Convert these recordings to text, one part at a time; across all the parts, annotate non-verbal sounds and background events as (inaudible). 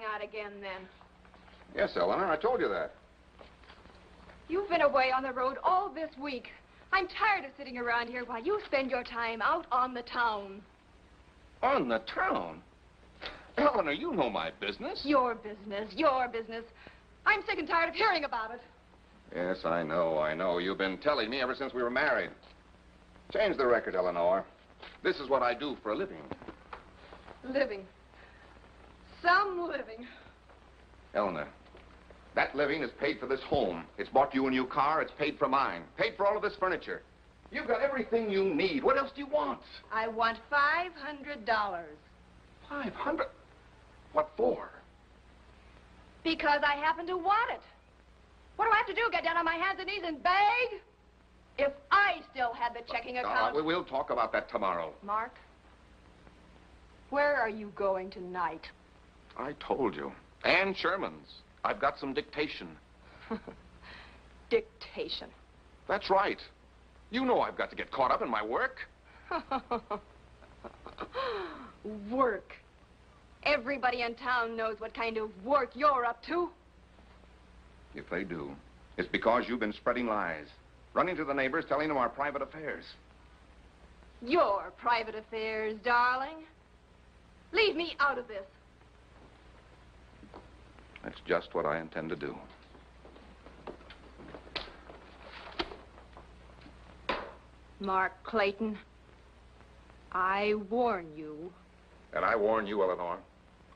that again, then. Yes, Eleanor, I told you that. You've been away on the road all this week. I'm tired of sitting around here while you spend your time out on the town. On the town? Eleanor, you know my business. Your business, your business. I'm sick and tired of hearing about it. Yes, I know, I know. You've been telling me ever since we were married. Change the record, Eleanor. This is what I do for a living. Living. Some living. Eleanor, that living is paid for this home. It's bought you a new car. It's paid for mine. Paid for all of this furniture. You've got everything you need. What else do you want? I want $500. Five hundred? What for? Because I happen to want it. What do I have to do? Get down on my hands and knees and beg? If I still had the checking Uh, account. we- we'll talk about that tomorrow. Mark, where are you going tonight? I told you. Ann Sherman's. I've got some dictation. (laughs) Dictation. That's right. You know I've got to get caught up in my work. (laughs) work. Everybody in town knows what kind of work you're up to. If they do, it's because you've been spreading lies. Running to the neighbors, telling them our private affairs. Your private affairs, darling. Leave me out of this. That's just what I intend to do. Mark Clayton, I warn you. And I warn you, Eleanor,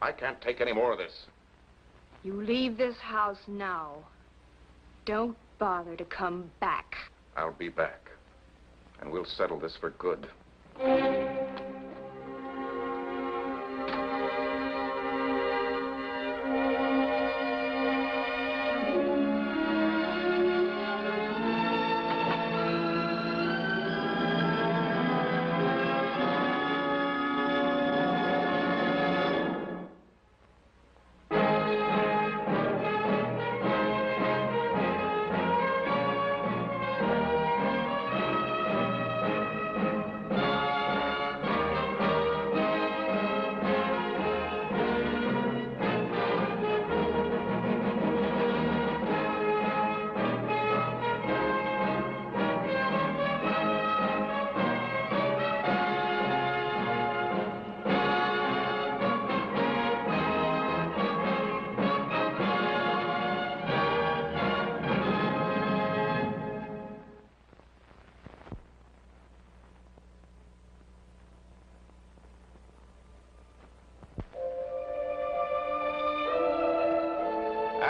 I can't take any more of this. You leave this house now. Don't bother to come back. I'll be back. And we'll settle this for good.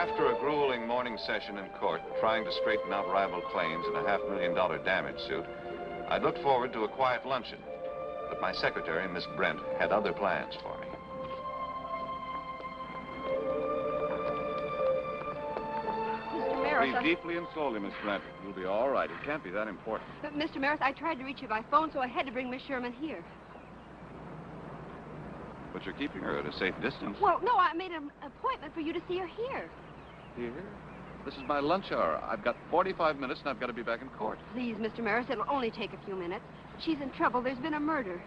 After a grueling morning session in court, trying to straighten out rival claims in a half million dollar damage suit, I'd looked forward to a quiet luncheon. But my secretary, Miss Brent, had other plans for me. Mr. Maris, Breathe deeply and slowly, Miss Brent. You'll be all right. It can't be that important. But, Mr. Maris, I tried to reach you by phone, so I had to bring Miss Sherman here. But you're keeping her at a safe distance. Well, no, I made an appointment for you to see her here. Here? This is my lunch hour. I've got 45 minutes and I've got to be back in court. Please, Mr. Maris, it'll only take a few minutes. She's in trouble. There's been a murder.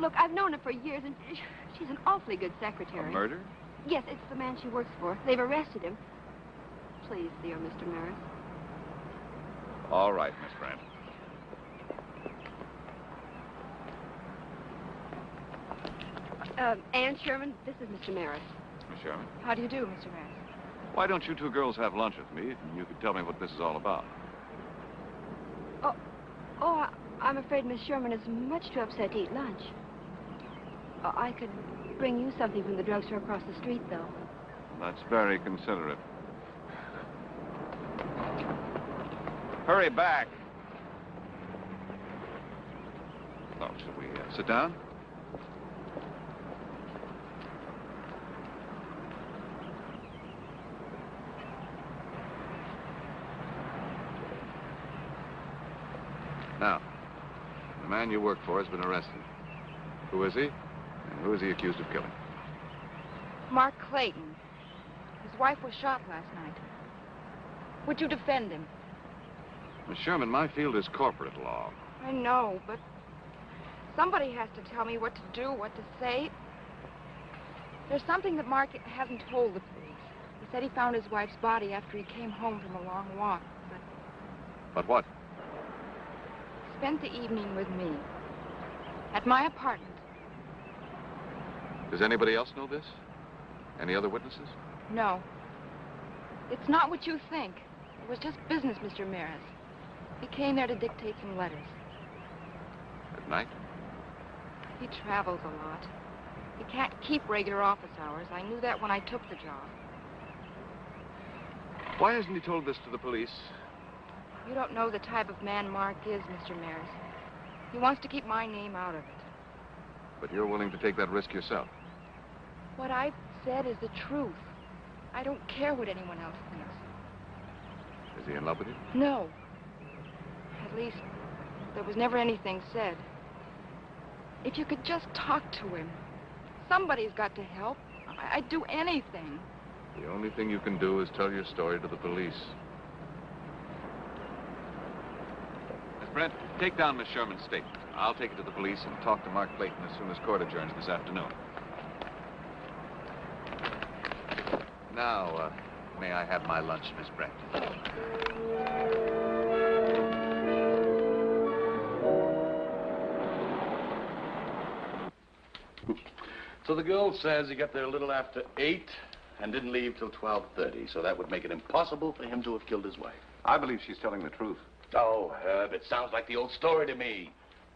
Look, I've known her for years, and (sighs) she's an awfully good secretary. A murder? Yes, it's the man she works for. They've arrested him. Please see her, Mr. Maris. All right, Miss Brent. Uh, Ann Sherman, this is Mr. Maris. Miss Sherman. How do you do, Mr. Maris? Why don't you two girls have lunch with me and you could tell me what this is all about? Oh, I, I'm afraid Miss Sherman is much too upset to eat lunch. Uh, I could bring you something from the drugstore across the street, though. That's very considerate. Hurry back. Oh, should we uh, sit down? Now, the man you work for has been arrested. Who is he? And who is he accused of killing? Mark Clayton. His wife was shot last night. Would you defend him? Miss Sherman, my field is corporate law. I know, but somebody has to tell me what to do, what to say. There's something that Mark hasn't told the police. He said he found his wife's body after he came home from a long walk, but But what? Spent the evening with me. At my apartment. Does anybody else know this? Any other witnesses? No. It's not what you think. It was just business, Mr. Maris. He came there to dictate some letters. At night? He travels a lot. He can't keep regular office hours. I knew that when I took the job. Why hasn't he told this to the police? You don't know the type of man Mark is, Mr. Maris. He wants to keep my name out of it. But you're willing to take that risk yourself. What I've said is the truth. I don't care what anyone else thinks. Is he in love with you? No. At least, there was never anything said. If you could just talk to him. Somebody's got to help. I- I'd do anything. The only thing you can do is tell your story to the police. Miss Brent, take down Miss Sherman's statement. I'll take it to the police and talk to Mark Clayton as soon as court adjourns this afternoon. Now, uh, may I have my lunch, Miss Brent? So the girl says he got there a little after 8 and didn't leave till 12.30, so that would make it impossible for him to have killed his wife. I believe she's telling the truth. Oh, Herb, it sounds like the old story to me.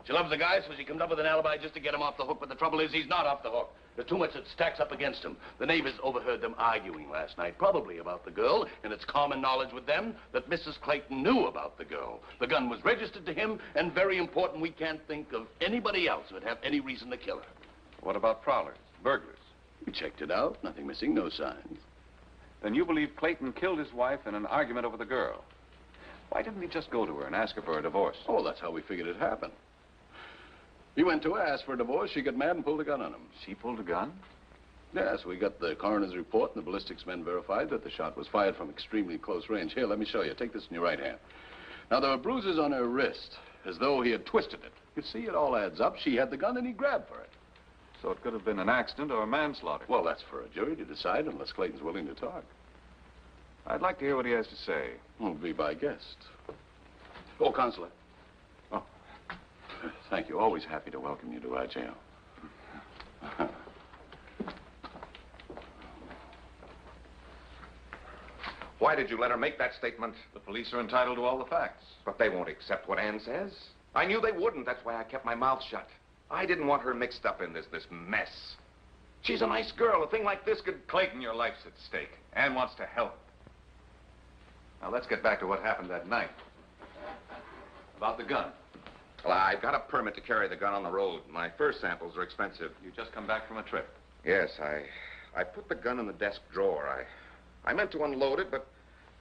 She loves the guy, so she comes up with an alibi just to get him off the hook, but the trouble is he's not off the hook. There's too much that stacks up against him. The neighbors overheard them arguing last night, probably about the girl, and it's common knowledge with them that Mrs. Clayton knew about the girl. The gun was registered to him, and very important, we can't think of anybody else who'd have any reason to kill her. What about prowlers, burglars? We checked it out. Nothing missing, no signs. Then you believe Clayton killed his wife in an argument over the girl. Why didn't he just go to her and ask her for a divorce? Oh, that's how we figured it happened. He went to her, asked for a divorce. She got mad and pulled a gun on him. She pulled a gun? Yes, we got the coroner's report, and the ballistics men verified that the shot was fired from extremely close range. Here, let me show you. Take this in your right hand. Now, there were bruises on her wrist, as though he had twisted it. You see, it all adds up. She had the gun, and he grabbed for it. So it could have been an accident or a manslaughter. Well, that's for a jury to decide, unless Clayton's willing to talk. I'd like to hear what he has to say. Well, be my guest. Oh, Counselor. Oh, thank you. Always happy to welcome you to our jail. Why did you let her make that statement? The police are entitled to all the facts. But they won't accept what Ann says. I knew they wouldn't. That's why I kept my mouth shut. I didn't want her mixed up in this, this mess. She's a nice girl. A thing like this could... Clayton, your life's at stake. Ann wants to help. Now, let's get back to what happened that night. About the gun. Well, I've got a permit to carry the gun on the road. My first samples are expensive. You just come back from a trip. Yes, I... I put the gun in the desk drawer. I... I meant to unload it, but...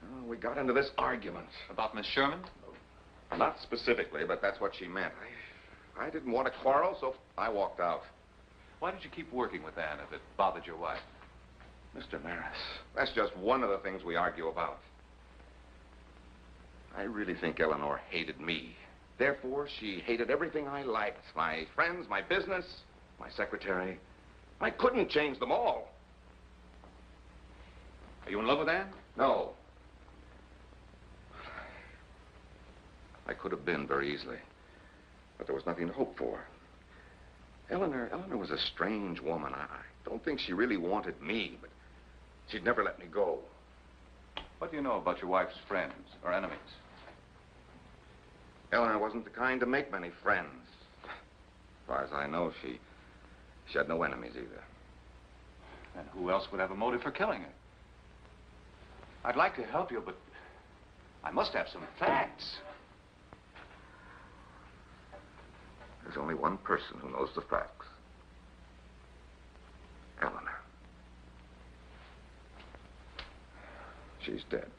oh, we got into this argument. About Miss Sherman? Not specifically, but that's what she meant. I... I didn't want to quarrel, so I walked out. Why did you keep working with Ann if it bothered your wife? Mr. Maris, that's just one of the things we argue about. I really think Eleanor hated me. Therefore, she hated everything I liked. My friends, my business, my secretary. I couldn't change them all. Are you in love with Ann? No. I could have been very easily. But there was nothing to hope for. Eleanor, Eleanor was a strange woman. I, I don't think she really wanted me, but she'd never let me go. What do you know about your wife's friends or enemies? Eleanor wasn't the kind to make many friends. As far as I know, she, she had no enemies either. And who else would have a motive for killing her? I'd like to help you, but I must have some facts. There's only one person who knows the facts. Eleanor. She's dead.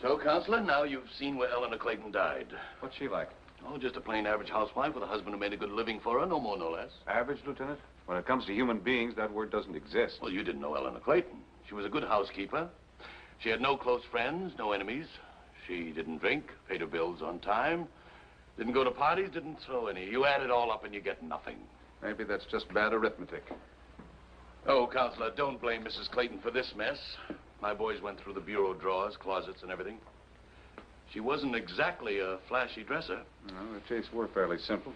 So, Counselor, now you've seen where Eleanor Clayton died. What's she like? Oh, just a plain average housewife with a husband who made a good living for her, no more, no less. Average, Lieutenant? When it comes to human beings, that word doesn't exist. Well, you didn't know Eleanor Clayton. She was a good housekeeper. She had no close friends, no enemies. She didn't drink, paid her bills on time, didn't go to parties, didn't throw any. You add it all up and you get nothing. Maybe that's just bad arithmetic. Oh, Counselor, don't blame Mrs. Clayton for this mess. My boys went through the bureau drawers, closets, and everything. She wasn't exactly a flashy dresser. Well, the tastes were fairly simple.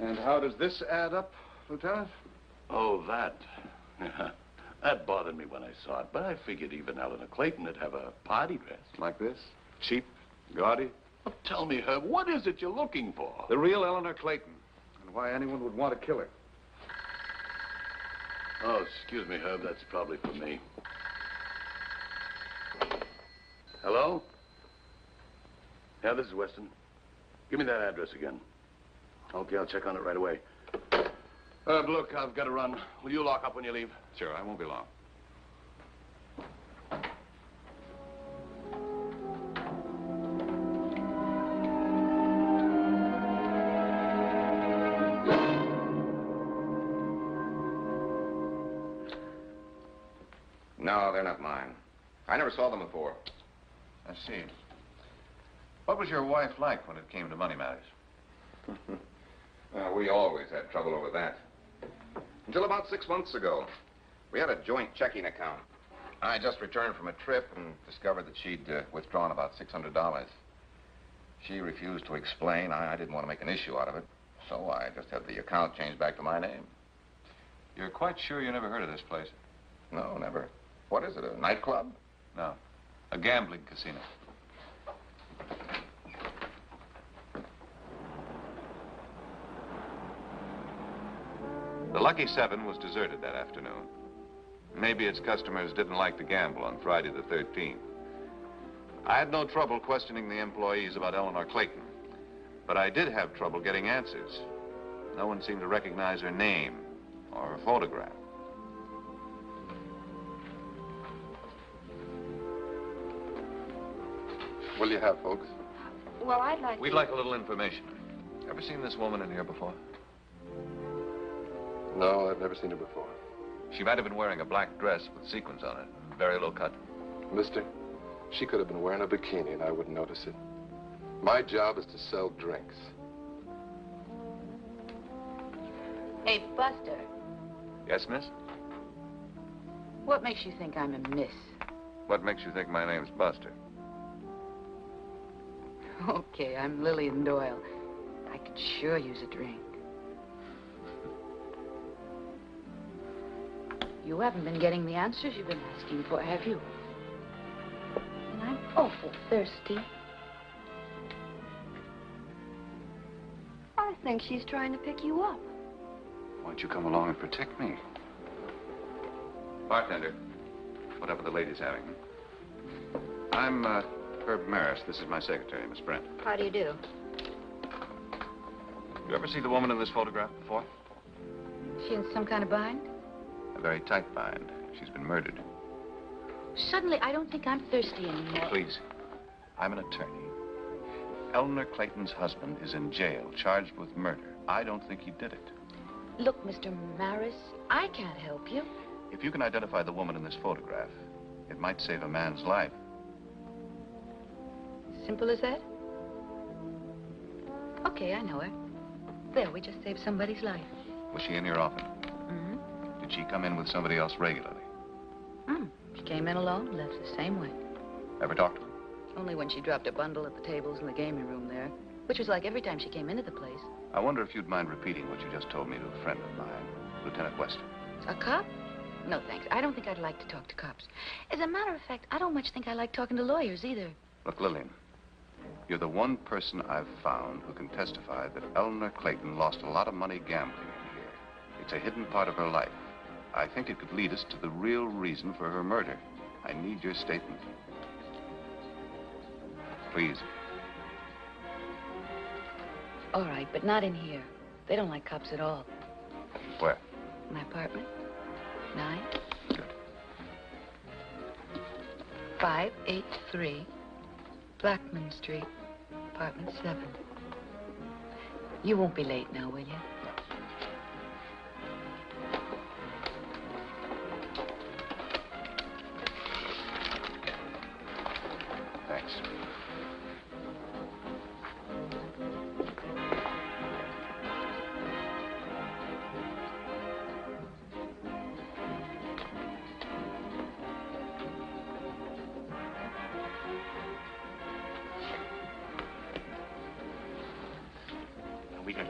And how does this add up, Lieutenant? Oh, that. (laughs) that bothered me when I saw it, but I figured even Eleanor Clayton would have a party dress. Like this? Cheap? Gaudy? Well, tell me, Herb, what is it you're looking for? The real Eleanor Clayton. And why anyone would want to kill her. Oh, excuse me, Herb. That's probably for me. Hello? Yeah, this is Weston. Give me that address again. Okay, I'll check on it right away. Herb, look, I've got to run. Will you lock up when you leave? Sure, I won't be long. No, they're not mine. I never saw them before. I see. What was your wife like when it came to money matters? Well, (laughs) we always had trouble over that. Until about six months ago. We had a joint checking account. I just returned from a trip and discovered that she'd uh, withdrawn about $600. She refused to explain. I, I didn't want to make an issue out of it. So I just had the account changed back to my name. You're quite sure you never heard of this place? No, never. What is it, a nightclub? No. A gambling casino. The Lucky Seven was deserted that afternoon. Maybe its customers didn't like to gamble on Friday the 13th. I had no trouble questioning the employees about Eleanor Clayton, but I did have trouble getting answers. No one seemed to recognize her name or her photograph. What do you have, folks? Well, I'd like We'd to... like a little information. Ever seen this woman in here before? No, I've never seen her before. She might have been wearing a black dress with sequins on it, very low cut. Mister, she could have been wearing a bikini and I wouldn't notice it. My job is to sell drinks. Hey, Buster, Yes, miss? what makes you think I'm a miss? What makes you think my name's Buster? (laughs) Okay, I'm Lillian Doyle. I could sure use a drink. You haven't been getting the answers you've been asking for, have you? And I'm awful thirsty. I think she's trying to pick you up. Why don't you come along and protect me? Bartender, whatever the lady's having. I'm uh, Herb Maris. This is my secretary, Miss Brent. How do you do? You ever see the woman in this photograph before? She in some kind of bind? A very tight bind. She's been murdered. Suddenly, I don't think I'm thirsty anymore. Please. I'm an attorney. Eleanor Clayton's husband is in jail, charged with murder. I don't think he did it. Look, Mr. Maris, I can't help you. If you can identify the woman in this photograph, it might save a man's life. Simple as that? Okay, I know her. There, we just saved somebody's life. Was she in here often? Mm-hmm. Did she come in with somebody else regularly? Mm. She came in alone, left the same way. Ever talked to her? Only when she dropped a bundle at the tables in the gaming room there, which was like every time she came into the place. I wonder if you'd mind repeating what you just told me to a friend of mine, Lieutenant Weston. A cop? No, thanks. I don't think I'd like to talk to cops. As a matter of fact, I don't much think I like talking to lawyers either. Look, Lillian, you're the one person I've found who can testify that Eleanor Clayton lost a lot of money gambling in here. It's a hidden part of her life. I think it could lead us to the real reason for her murder. I need your statement. Please. All right, but not in here. They don't like cops at all. Where? My apartment? Nine? Good. 583 Blackman Street, apartment 7. You won't be late now, will you?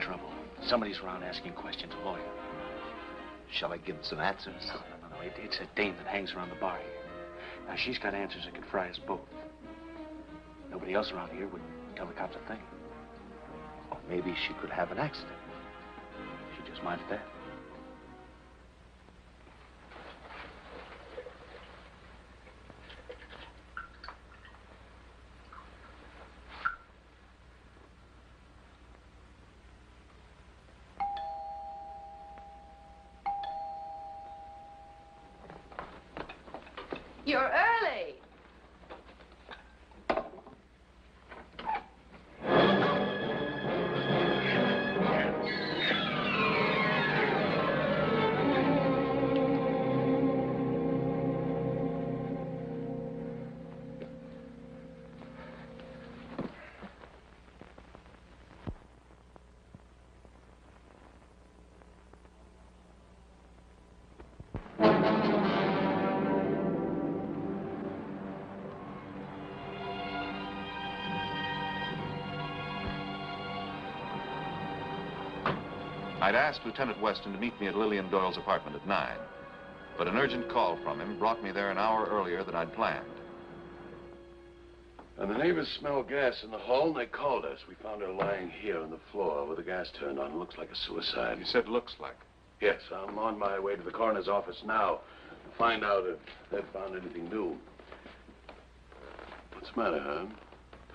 Trouble. Somebody's around asking questions, a lawyer. Shall I give him some answers? No, no, no, no. It, it's a dame that hangs around the bar here. Now, she's got answers that could fry us both. Nobody else around here would tell the cops a thing. Or maybe she could have an accident. She just might that. I'd asked Lieutenant Weston to meet me at Lillian Doyle's apartment at 9. But an urgent call from him brought me there an hour earlier than I'd planned. And the neighbors smelled gas in the hall, and they called us. We found her lying here on the floor with the gas turned on. It looks like a suicide. You said looks like. Yes, I'm on my way to the coroner's office now to find out if they've found anything new. What's the matter, Herb?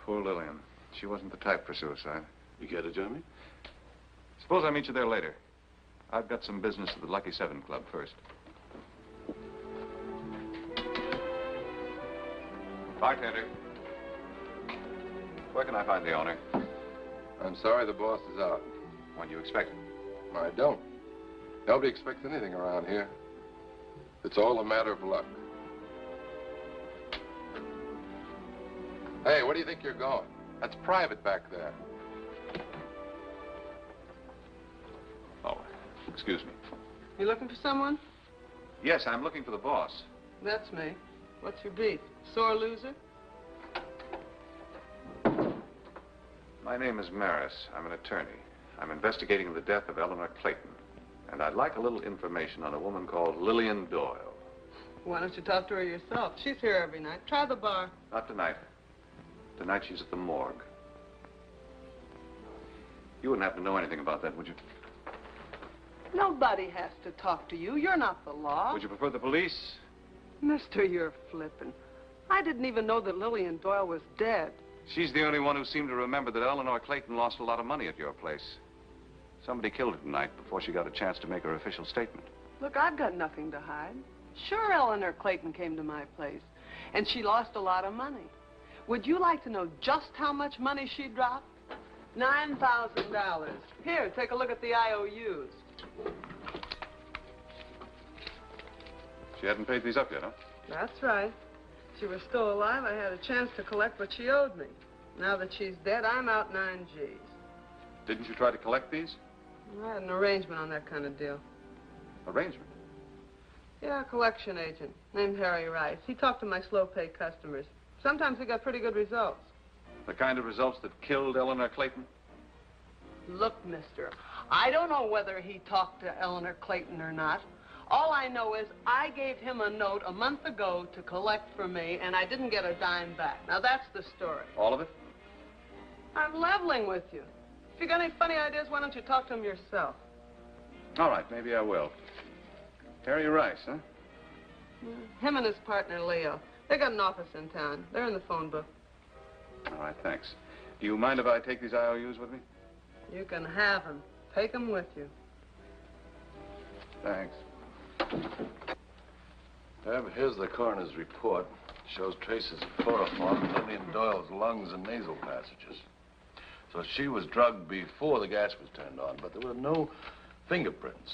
Poor Lillian. She wasn't the type for suicide. You to join me? Suppose I meet you there later. I've got some business at the Lucky Seven Club first. Bartender. Where can I find the owner? I'm sorry the boss is out. When do you expect him? I don't. Nobody expects anything around here. It's all a matter of luck. Hey, where do you think you're going? That's private back there. Excuse me. You looking for someone? Yes, I'm looking for the boss. That's me. What's your beef? Sore loser? My name is Maris. I'm an attorney. I'm investigating the death of Eleanor Clayton. And I'd like a little information on a woman called Lillian Doyle. Why don't you talk to her yourself? She's here every night. Try the bar. Not tonight. Tonight she's at the morgue. You wouldn't happen to know anything about that, would you? Nobody has to talk to you. You're not the law. Would you prefer the police? Mister, you're flippin'. I didn't even know that Lillian Doyle was dead. She's the only one who seemed to remember that Eleanor Clayton lost a lot of money at your place. Somebody killed her tonight before she got a chance to make her official statement. Look, I've got nothing to hide. Sure, Eleanor Clayton came to my place, and she lost a lot of money. Would you like to know just how much money she dropped? $9,000. Here, take a look at the IOUs. She hadn't paid these up yet, huh? That's right. If she was still alive, I had a chance to collect what she owed me. Now that she's dead, I'm out nine G's. Didn't you try to collect these? I had an arrangement on that kind of deal. Arrangement. Yeah, a collection agent named Harry Rice. He talked to my slow pay customers. Sometimes he got pretty good results. The kind of results that killed Eleanor Clayton? Look, mister, I don't know whether he talked to Eleanor Clayton or not. All I know is I gave him a note a month ago to collect for me, and I didn't get a dime back. Now, that's the story. All of it? I'm leveling with you. If you got any funny ideas, why don't you talk to him yourself? All right, maybe I will. Harry Rice, huh? Him and his partner, Leo. They got an office in town. They're in the phone book. All right, thanks. Do you mind if I take these IOUs with me? You can have them. Take them with you. Thanks. Herb, here's the coroner's report. Shows traces of chloroform in Lillian Doyle's lungs and nasal passages. So she was drugged before the gas was turned on, but there were no fingerprints.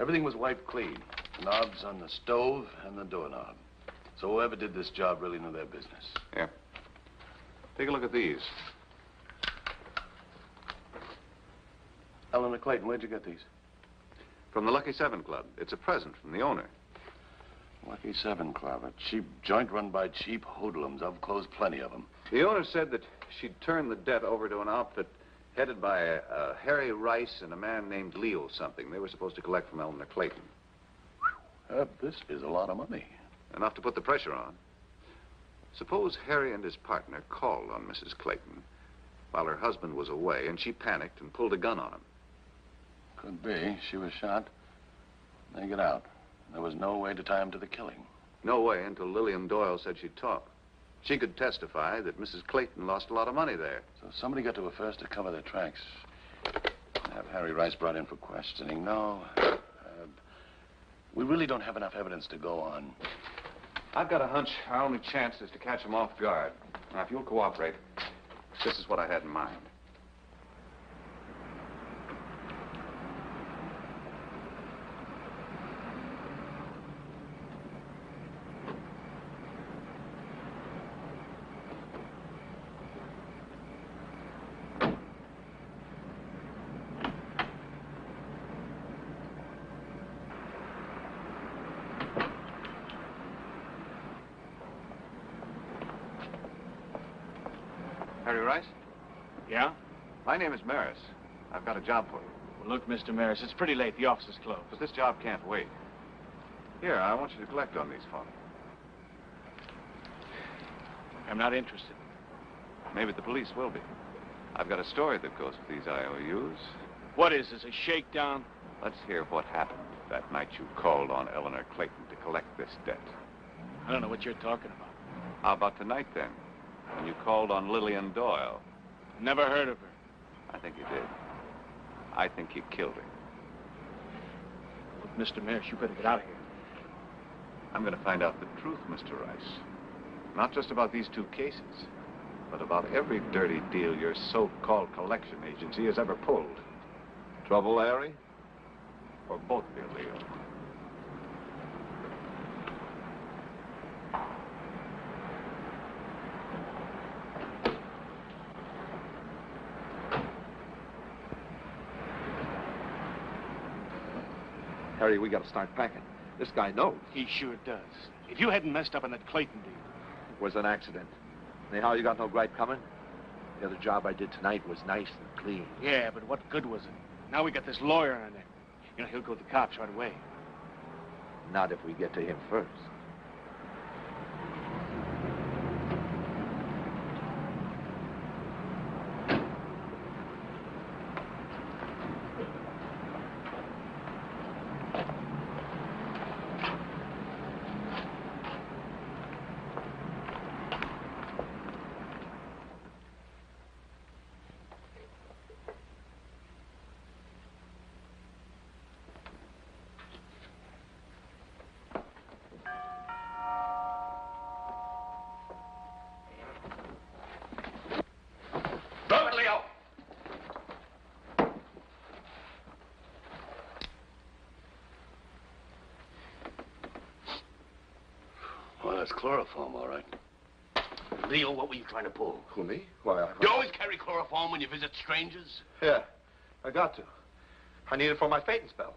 Everything was wiped clean. Knobs on the stove and the doorknob. So whoever did this job really knew their business. Yeah. Take a look at these. Eleanor Clayton, where'd you get these? From the Lucky Seven Club. It's a present from the owner. Lucky Seven Club, a cheap joint run by cheap hoodlums. I've closed plenty of them. The owner said that she'd turned the debt over to an outfit Headed by uh, Harry Rice and a man named Leo something. They were supposed to collect from Eleanor Clayton. Herb, this is a lot of money. Enough to put the pressure on. Suppose Harry and his partner called on Mrs. Clayton while her husband was away, and she panicked and pulled a gun on him. Could be. She was shot. They get out. There was no way to tie him to the killing. No way until Lillian Doyle said she'd talk. She could testify that Mrs. Clayton lost a lot of money there. So somebody got to her first to cover their tracks. Have Harry Rice brought in for questioning. No. Uh, we really don't have enough evidence to go on. I've got a hunch our only chance is to catch them off guard. Now, if you'll cooperate, this is what I had in mind. Rice? Yeah? My name is Maris. I've got a job for you. Well, look, Mr. Maris, it's pretty late. The office is closed. But this job can't wait. Here, I want you to collect on these for me. I'm not interested. Maybe the police will be. I've got a story that goes with these IOUs. What is this, a shakedown? Let's hear what happened that night you called on Eleanor Clayton to collect this debt. I don't know what you're talking about. How about tonight, then? When you called on Lillian Doyle. Never heard of her. I think you did. I think you killed her. Look, Mr. Maris, you better get out of here. I'm going to find out the truth, Mr. Rice. Not just about these two cases, but about every dirty deal your so-called collection agency has ever pulled. Trouble, Harry? Or both of you, Leo? We got to start packing. This guy knows. He sure does. If you hadn't messed up on that Clayton deal. It was an accident. Anyhow, you got no gripe coming? The other job I did tonight was nice and clean. Yeah, but what good was it? Now we got this lawyer on it. You know, he'll go to the cops right away. Not if we get to him first. Drop it, Leo! Well, that's chloroform, all right. Leo, what were you trying to pull? Who, me? Why, I... You always carry chloroform when you visit strangers? Yeah, I got to. I need it for my fainting spells.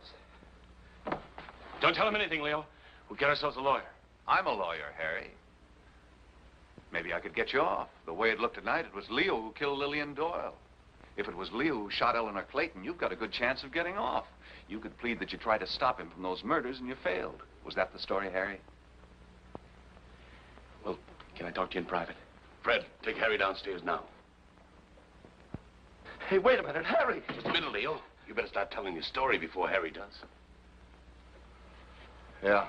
Don't tell him anything, Leo. We'll get ourselves a lawyer. I'm a lawyer, Harry. Maybe I could get you off. The way it looked tonight, it was Leo who killed Lillian Doyle. If it was Leo who shot Eleanor Clayton, you've got a good chance of getting off. You could plead that you tried to stop him from those murders and you failed. Was that the story, Harry? Well, can I talk to you in private? Fred, take Harry downstairs now. Hey, wait a minute, Harry! Just a minute, Leo. You better start telling your story before Harry does. Yeah.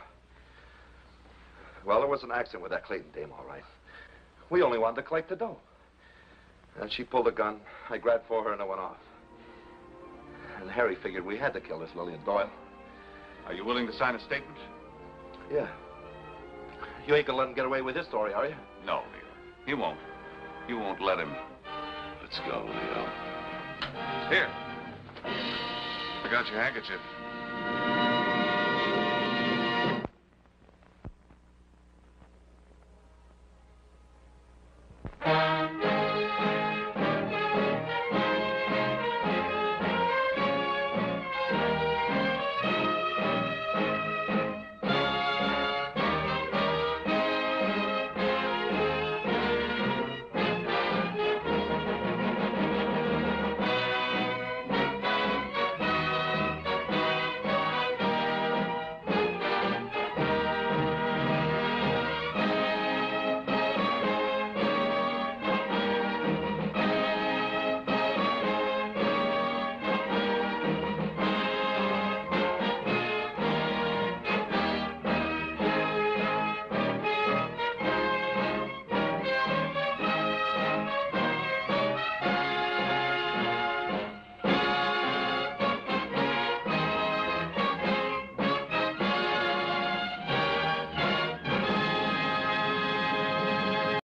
Well, there was an accident with that Clayton dame, all right. We only wanted to collect the dough. And she pulled a gun. I grabbed for her and I went off. And Harry figured we had to kill this Lillian Doyle. Are you willing to sign a statement? Yeah. You ain't gonna let him get away with this story, are you? No, Leo. He won't. You won't let him. Let's go, Leo. Here. I got your handkerchief.